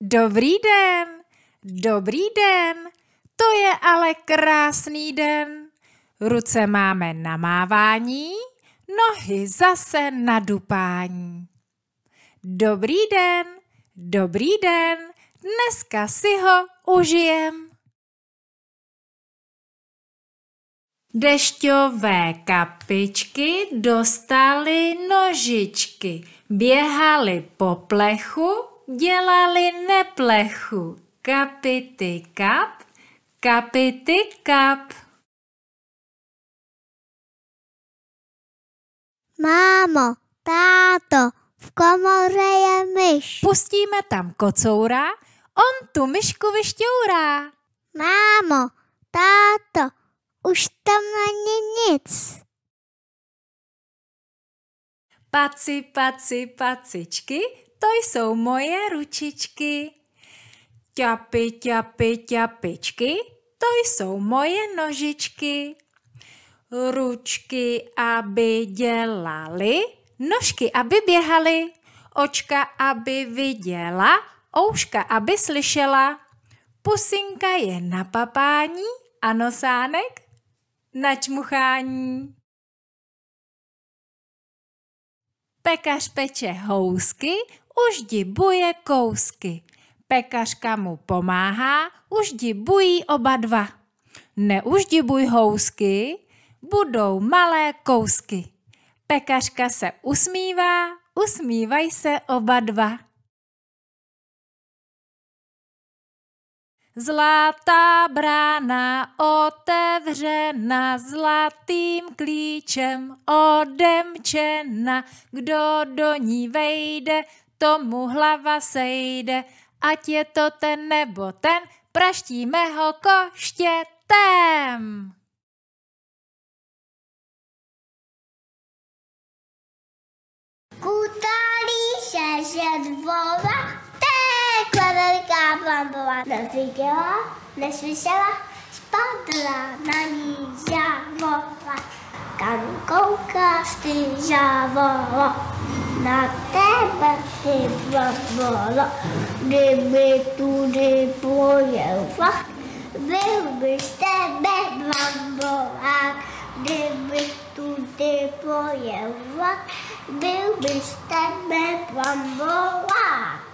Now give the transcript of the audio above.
Dobrý den, dobrý den, to je ale krásný den. Ruce máme na mávání, nohy zase na dupání. Dobrý den, dobrý den, dneska si ho užijem. Dešťové kapičky dostaly nožičky, běhali po plechu, dělali neplechu. Kapity kap, kapity kap. Mámo, táto, v komoře je myš. Pustíme tam kocoura, on tu myšku vyšťourá. Mámo, táto, už tam není nic. Paci, paci, pacičky, to jsou moje ručičky. Ťapy, ťapy, ťapičky, to jsou moje nožičky. Ručky, aby dělali, nožky, aby běhaly, očka, aby viděla, ouška, aby slyšela. Pusinka je na papání a nosánek na čmuchání. Pekař peče housky, už dibuje kousky. Pekařka mu pomáhá, už dibují oba dva. Neuždibuj housky, budou malé kousky. Pekařka se usmívá, usmívají se oba dva. Zlatá brána otevřena zlatým klíčem odemčena. Kdo do ní vejde, tomu hlava sejde. Ať je to ten nebo ten, praštíme ho koštětem. Kutálí se že tam była Norwegiała, Leswisiała, spadła na niej zawoła. Kankołka sty zawoła, na tebe ty wola. Gdyby tu nie pojechał, byłbyś tebe bambolak. Gdyby tu nie pojechał, byłbyś tebe bambolak.